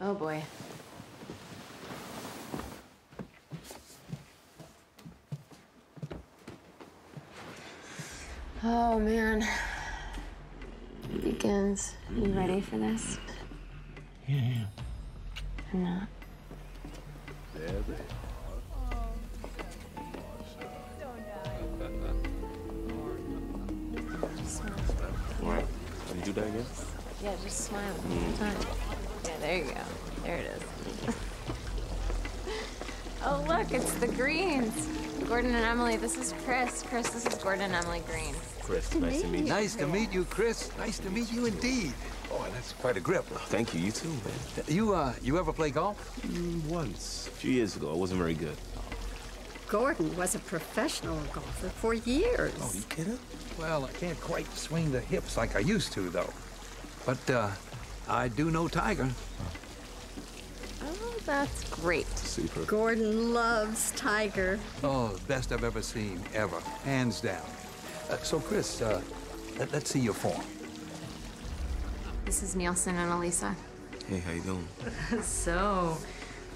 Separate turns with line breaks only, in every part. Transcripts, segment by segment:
Oh boy. Oh man. It begins. You ready for this?
Yeah, yeah.
I'm not.
Right. Can you do that again?
Yeah, just smile all the time. Yeah, there you go. There it is. oh, look, it's the Greenes. Gordon and Emily, this is Chris. Chris, this is Gordon and Emily Greene.
Chris, nice to meet you.
Nice to meet you, Chris. Nice to meet you indeed. Oh, that's quite a grip.
Thank you. You too, man.
You, uh, you ever play golf?
Mm, Once, a few years ago, I wasn't very good.
Gordon was a professional golfer for years.
Oh, you kidding?
Well, I can't quite swing the hips like I used to, though. But, uh, I do know Tiger.
Oh, that's great.
Super.
Gordon loves Tiger.
Oh, best I've ever seen, ever. Hands down. Uh, so, Chris, uh, let, us see your form.
This is Nelson and Elisa.
Hey, how you doing?
So,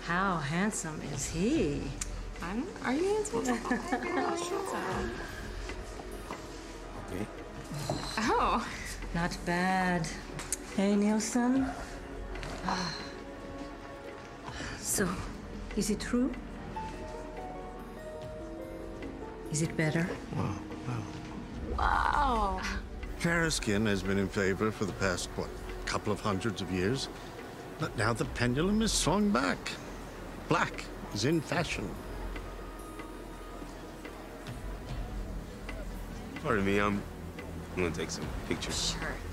how handsome is he?
I'm, are you handsome?
Me?
oh.
Not bad. Hey, Nelson? So, is it true? Is it better?
Wow, wow.
Wow.
Fair skin has been in favor for the past, what, couple of hundreds of years. But now the pendulum is swung back. Black is in fashion.
Pardon me, I'm, I'm gonna take some pictures.
Sure.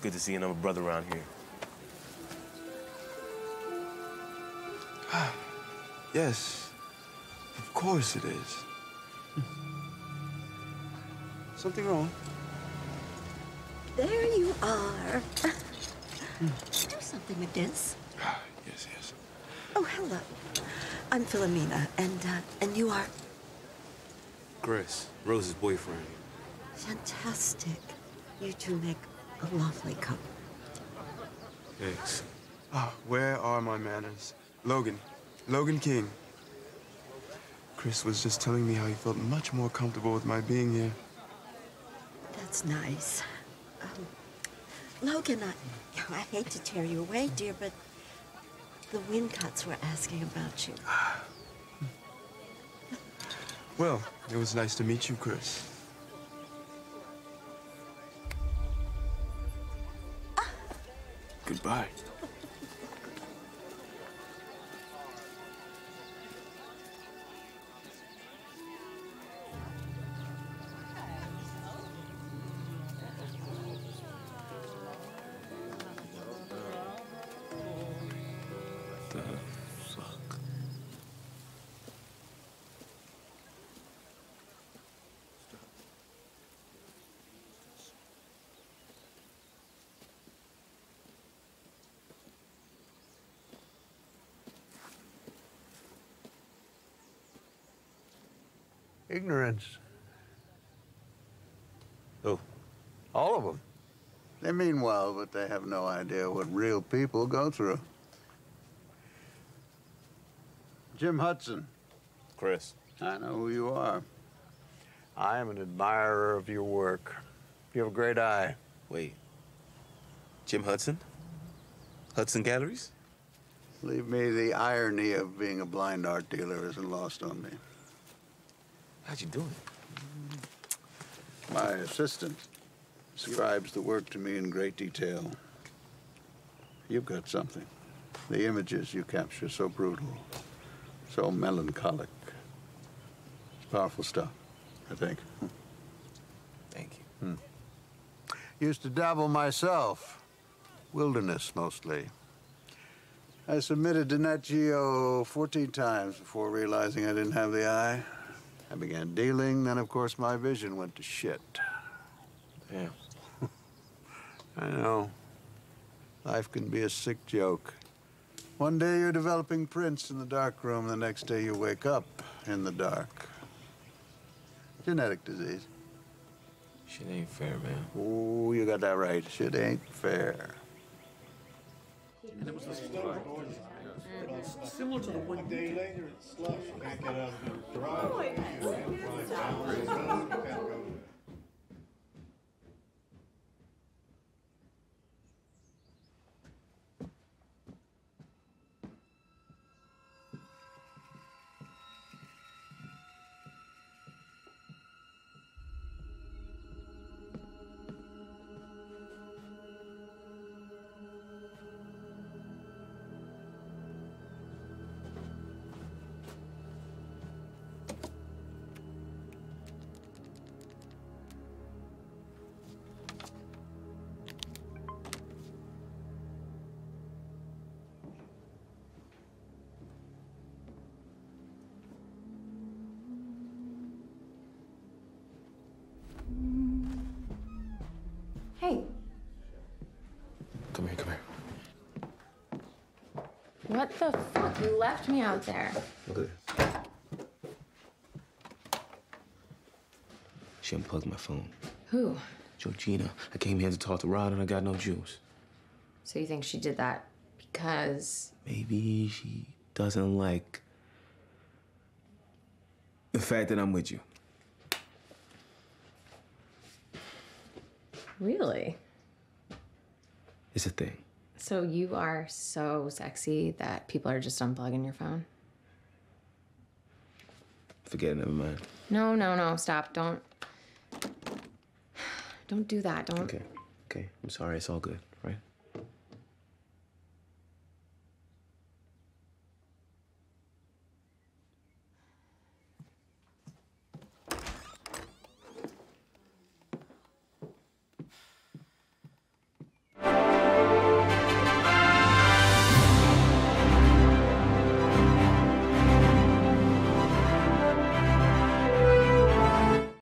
Good to see another brother around here.
Ah, yes, of course it is. Hmm. Something wrong?
There you are. Do something with this.
Ah, yes, yes.
Oh, hello. I'm Philomena, and uh, and you are
Chris, Rose's boyfriend.
fantastic. You two make a lovely couple.
Thanks.
Ah, where are my manners? Logan. Logan King. Chris was just telling me how he felt much more comfortable with my being here.
That's nice. Um, Logan, I, I hate to tear you away, dear, but the Wincuts were asking about you.
Well, it was nice to meet you, Chris. Goodbye.
Ignorance.
Oh,
All of them. They mean well, but they have no idea what real people go through. Jim Hudson,
Chris.
I know who you are. I am an admirer of your work. You have a great eye.
Wait. Jim Hudson? Hudson Galleries?
Believe me, the irony of being a blind art dealer isn't lost on me.
How'd you do it?
My assistant describes the work to me in great detail. You've got something. The images you capture so brutal, so melancholic. It's powerful stuff, I think.
Thank you. Hmm.
Used to dabble myself. Wilderness, mostly. I submitted to Nat Geo 14 times before realizing I didn't have the eye. I began dealing, then, of course, my vision went to shit.
Yeah.
I know. Life can be a sick joke. One day you're developing prints in the dark room, the next day you wake up in the dark. Genetic disease.
Shit ain't fair, man.
Oh, you got that right. Shit ain't fair.
Similar to the one day later, it's slush. You can't get out of the garage.
What the fuck? You left me out there.
Look at this. She unplugged my phone.
Who?
Georgina, I came here to talk to Rod and I got no juice.
So you think she did that because
Maybe she doesn't like the fact that I'm with you.
really?
It's a thing.
So you are so sexy that people are just unplugging your phone?
Forget it, never mind.
No, no, no. Stop. Don't. Don't do that. Don't.
Okay, okay. I'm sorry. It's all good?